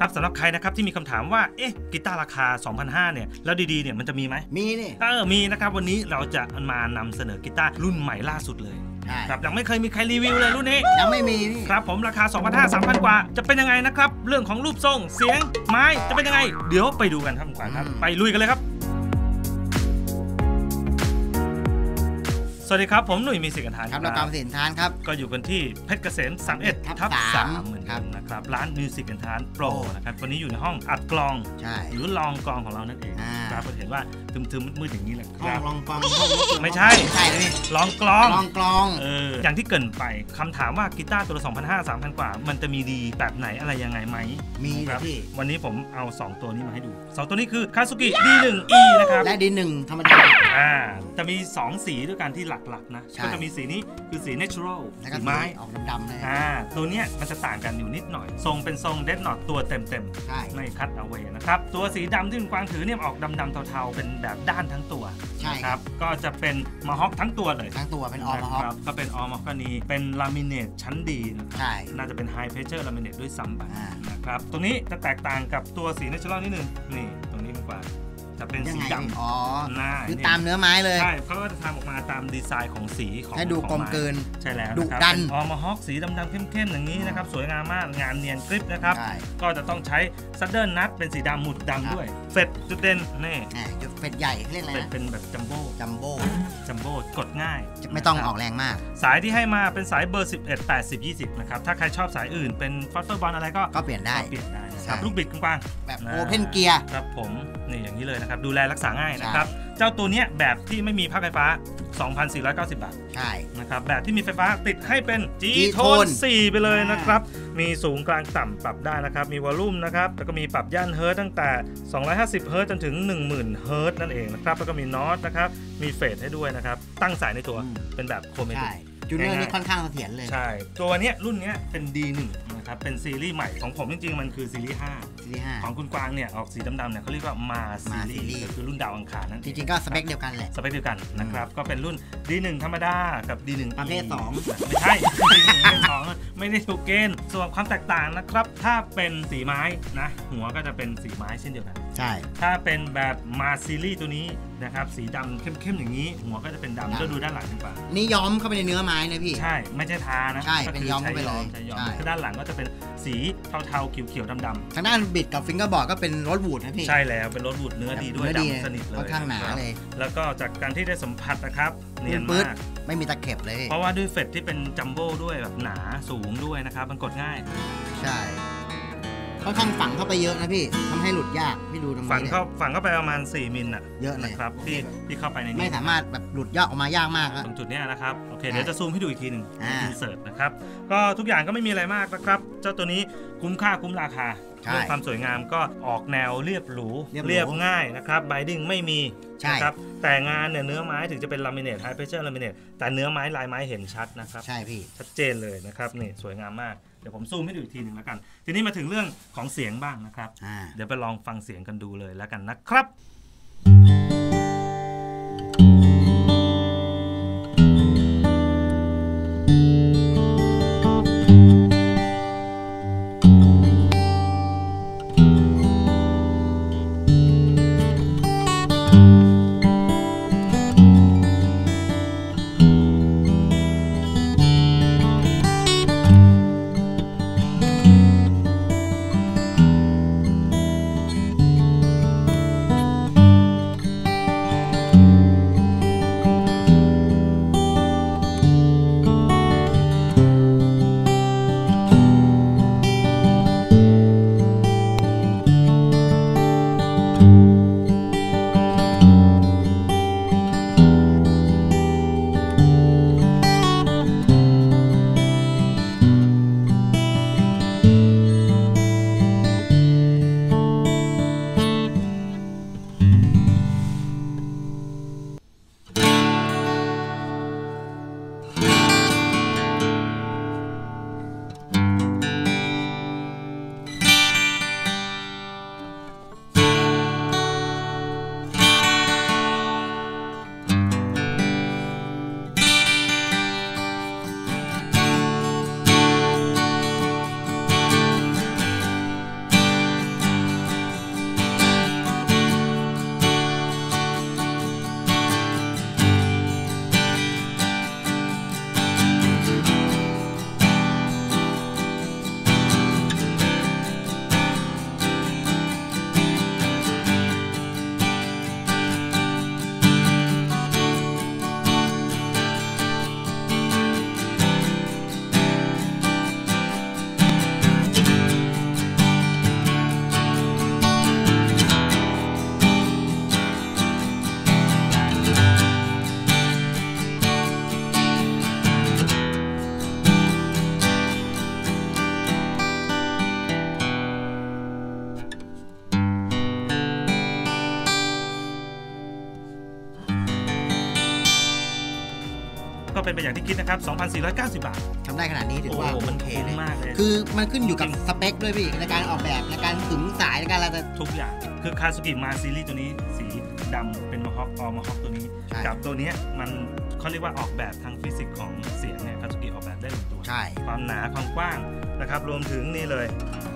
ครับสำหรับใครนะครับที่มีคำถามว่าเอ๊ะกีตาร์ราคา 2,500เนี่ยแล้วดีๆเนี่ยมันจะมีไหมมีนี่เออมีนะครับวันนี้เราจะมานำเสนอกีตาร์รุ่นใหม่ล่าสุดเลยใช่ครับยังไม่เคยมีใครรีวิวเลยรุ่นนี้ยังไม่มีนี่ครับผมราคา 2,500 3,000 กว่า จะเป็นยังไงนะครับ เรื่องของรูปทรงเสียงไม้จะเป็นยังไง เดี๋ยวไปดูกันครับคุณกวางครับ ไปลุยกันเลยครับ สวัสดีครับ ผมหนุ่ยมีสิทธิ์กันทานครับเรากำสินทานครับ ก็อยู่กันที่เพชรเกษม31ทับทับสาม3เหมือนครักันบนะครับ ร้านมิวสิกกันทานโปรโอ้นะครับวันนี้อยู่ในห้องอัดกลองใช่หรือลองกลองของเรานั่นเองอ่าครับก็เห็นว่าทึมๆมืดๆอย่างนี้แหละคห้อรังบลองกลองห้องไม่ใช่ใช่เลยนี่ลองกลองลองกลองเอออย่างที่เกรินไปคำถามว่ากีตาร์ตัวละ2,500 3,000 กว่า มันจะมีดีแบบไหนอะไรยังไงไหมมีคเลรัยบพี่วันนี้ผมเอา 2 ตัวนี้มาให้ดูสองตัวนี้คือ Kazuki D1E นะครับและดินหนึ่งธรรมดาอ่าจะมี 2 สีด้วยกันที่หลักๆนะใช่ก็จะมีสีนี้คือสี natural แล้วก็สีสีไม้ออกดำๆเลยอ่าตัวเนี้ยมันจะต่างกันอยู่นิดหน่อย ทรงเป็นทรง dreadnought ตัวเต็มใช่ๆไม่ cutaway นะครับ ตัวสีดำที่คุณกวางถือเนี่ยออกดำๆเทาๆ เป็นแบบด้านทั้งตัวใช่นะครับก็จะเป็น mahog ทั้งตัวเลยทั้งตัวเป็นออมฮอนะครับก็เป็น all mahogany เป็น laminate ชั้นดีนะครับใช่น่าจะเป็นไฮเพ r เ s อร์ลามิเนตด้วยซ้ำไปอ่านะครับตัวนี้จะแตกต่างกับตัวสี natural นิดนึงนี่ตรงนี้ดีกว่า จะเป็นยังสีไงดพี่อ๋อำหน้าคือนี่ตามเนื้อไม้เลย ใช่เขาก็จะทำออกมาตามดีไซน์ของสีของให้ดูของกลมไเกิน ใช่แล้วดุนะครับดันเป็นออมฮอกสีดำๆเข้มๆอย่างนี้นะครับ สวยงามมากงานเนียนกริปนะครับ ใช่ ก็จะต้องใช้ซัดเดิลนัทเป็นสีดำหมุดครับดำด้วย เฟดจุดเด่นนี่แหมจุดเป็ดใหญ่เขาเรียกอะไรเป็นนะเป็นแบบจัมโบ้จัมโบ้จัมโบ้กดง่ายไม่ต้องนะครับออกแรงมาก สายที่ให้มาเป็นสายเบอร์ 11 80 20 นะครับ ถ้าใครชอบสายอื่นเป็นฟัตเฟอร์บอลอะไรก็ก็เปลี่ยนได้ก็เปลี่ยนได้นะ ครับใช่ลูกบิดกว้างแบบๆะ open gear ครับผมนี่อย่างนี้เลยนะครับ ดูแลรักษาง่ายนะครับใช่เจ้าตัวเนี้ยแบบที่ไม่มีภาคไฟฟ้า 2,490 บาท ใช่ นะครับ แบบที่มีไฟฟ้าติดให้เป็น G G-Tone Tone 4 ไปเลยอ่านนะครับ มีสูงกลางต่ำปรับได้นะครับ มี volume นะครับ แล้วก็มีปรับย่านเฮิร์ตตั้งแต่ 250 เฮิร์ตจนถึง 10,000 เฮิร์ตนั่นเองนะครับ แล้วก็มี notch นะครับ มี phase ให้ด้วยนะครับ ตั้งสายในตัวอืมเป็นแบบ chromatic ใช่ก จูเนอร์ง่ายๆนี่ค่อนข้างเสถียรเลย ใช่ ตัวเนี้ยรุ่นเนี้ยเป็น D1 นะครับ เป็นซีรีส์ใหม่ของผมจริงๆ มันคือซีรีส์ซีรีส์ห้า5ของคุณกวางเนี่ยออกสีดำๆเนี่ยเขาเรียกว่า Mars Mars Series ก็คือรุ่นดาวอังคารนั่นเองจริงๆก็สเปคเดียวกันแหละ สเปคเดียวกันนะครับ ก็เป็นรุ่น D1 ธรรมดากับ D1 ประเภทสองไม่ใช่ D1 ประเภทสองไม่ได้ถูกเกณฑ์ส่วนความแตกต่างนะครับ ถ้าเป็นสีไม้นะหัวก็จะเป็นสีไม้เช่นเดียวกัน ใช่ ถ้าเป็นแบบ Mars Series ตัวนี้นะครับสีดำเข้มๆอย่างนี้ หัวก็จะเป็นดำดำ ก็ดูด้านหลังดีกว่านี่ย้อมเข้าไปในเนื้อไม้นะพี่ ใช่ไม่ใช่ทานะใช่ก็เป็นคือย้อมเข้าไปเลยใช้ย้อมใช่ คือด้านหลังก็จะเป็นสีเทาๆเขียวๆดำทางด้านบิดกับฟิงเกอร์บอร์ดก็เป็นรถบูดนะพี่ๆใช่แล้วเป็นรถบูดเนื้อดีด้วยเนื้อดีดำสนิทเลยค่อนข้างหนาครับเลยแล้วก็จากการที่ได้สัมผัสนะครับเนียนปื๊ดมากไม่มีตะเข็บเลย เพราะว่าด้วยเฟดที่เป็นจัมโบ้ด้วยแบบหนาสูงด้วยนะครับ มันกดง่าย ใช่ ค่อนข้างฝังเข้าไปเยอะนะพี่ทำให้หลุดยากพี่ดูตรงฝังนี้เข้าฝังเข้าไปประมาณ 4 มิลน่ะเยอะเลย นะครับที่ที่เข้าไปในไม่นี้สามารถแบบหลุดยากออกมายากมากอะตรงจุดเนี้ยนะครับโอเคใช่เดี๋ยวจะซูมให้ดูอีกทีหนึ่งอ่าอินเสิร์ตนะครับก็ทุกอย่างก็ไม่มีอะไรมากนะครับ เจ้าตัวนี้คุ้มค่าคุ้มราคาใช่เรื่องความสวยงามก็ออกแนวเรียบหรูเรียบหรูเรียบง่ายนะครับไบดิ้งไม่มีใช่ นะครับแต่งานเนี่ยเนื้อไม้ถึงจะเป็นลามิเนตไฮเพรสเชอร์ลามิเนตแต่เนื้อไม้ลายไม้เห็นชัดนะครับ ใช่พี่ ชัดเจนเลยนะครับนี่สวยงามมาก เดี๋ยวผมซูมให้ดูอีกทีหนึ่งแล้วกัน ทีนี้มาถึงเรื่องของเสียงบ้างนะครับอ่าเดี๋ยวไปลองฟังเสียงกันดูเลยแล้วกันนะครับ เป็นไปอย่างที่คิดนะครับ 2,490 บาททำได้ขนาดนี้ถือโอ้ว่าโหมันโอเคคุ้มเลยมากเลยคือมันขึ้นอยู่กับสเปคด้วยพี่ในการออกแบบในการขึงสายในการอะไรแต่ ทุกอย่างคือคาสุกิมาซีรีส์ตัวนี้สีดำเป็นมาฮอกออมาฮอกตัวนี้ ใช่ กับตัวเนี้ยมันเขาเรียกว่าออกแบบทางฟิสิกส์ของเสียงเนี่ยคาสุกิออกแบบได้ลงตัว ใช่ ความหนาความกว้างนะครับรวมถึงนี่เลย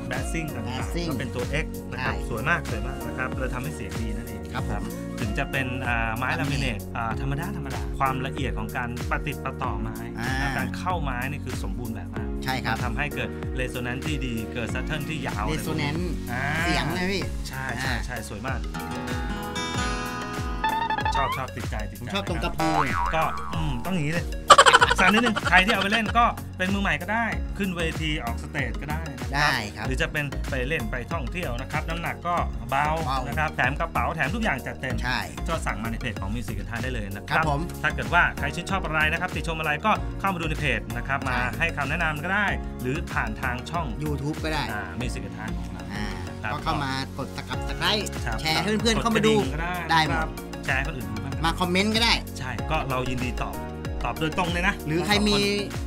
แบสซิ่งต่าง Bassing ๆก็เป็นตัว X นะครับใช่ สวยมากสวยมากนะครับเลยทำให้เสียงดีนั่นเอง ครับผมถึงจะเป็นอ่าไม้ laminate อ่าธรรมดาธรรมดาความละเอียดของการประติดประต่อไม้อ่าและการเข้าไม้นี่คือสมบูรณ์แบบมากใช่ครับทำให้เกิด resonance ที่ดีเกิด sustain ที่ยาว resonance อ่าเสียงเลยพี่ใช่ใช่ใช่สวยมากชอบชอบติดใจติดใจผมชอบตรงกระคพูเนี่ยก็อืมต้องอย่างนี้เลย สารนิดนึงใครที่เอาไปเล่นก็เป็นมือใหม่ก็ได้ ขึ้นเวทีออก stage ก็ได้นะครับได้ครับ หรือจะเป็นไปเล่นไปท่องเที่ยวนะครับ น้ำหนักก็เบาเบา นะครับแถมกระเป๋าแถมทุกอย่างจัดเต็ม ใช่ ก็สั่งมาในเพจของมิวสิกทานได้เลยนะครับครับผมถ้าเกิดว่าใครชื่นชอบอะไรนะครับ ติชมอะไรก็เข้ามาดูในเพจนะครับ มาใช่ ให้คำแนะนำก็ได้ หรือผ่านทางช่อง YouTube ก็ได้ มิวสิกทานของเรา อ่าครับก็เข้ามากดสกับสไครต์ครับแชร์ให้เพื่อนๆเข้ามาดูกระงก็ได้ได้หมด ครับแชร์ให้คนอื่นดูบ้างมาคอมเมนต์ก็ได้ ใช่ ก็เรายินดีตอบ ตอบโดยตรงเลยนะหรือใครมี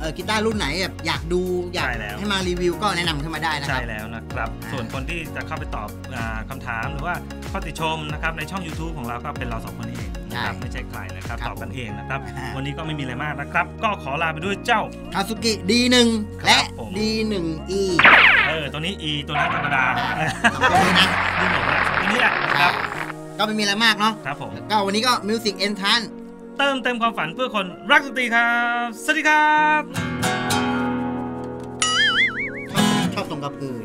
เอ่อกีตาร์รุ่นไหนแบบอยากดูอยากใช่แล้วให้มารีวิวก็แนะนำขึ้นมาได้นะคใช่รับแล้วนะครับอ่าส่วนคนที่จะเข้าไปตอบอาคำถามหรือว่าข้อติชมนะครับในช่อง YouTube ของเราก็เป็นเราสองคนเองนะครับไม่ใช่ใครนะครับครับตอบกันเองนะครับอ่าวันนี้ก็ไม่มีอะไรมากนะครับ ก็ขอลาไปด้วยเจ้าคาสุกิ D1 และผม D1E เออตัวนี้ E ตัวนั้นธรรมดาสองตัวนี้นะนี่หมดแล้วสองตัวนี้แหละนะครับก็ไม่มีอะไรมากเนาะครับผมก็วันนี้ก็มิวสิกเอนทัน เติมเต็มความฝันเพื่อคนรักดนตรีครับ สวัสดีครับชอบชอบตรงกระพือ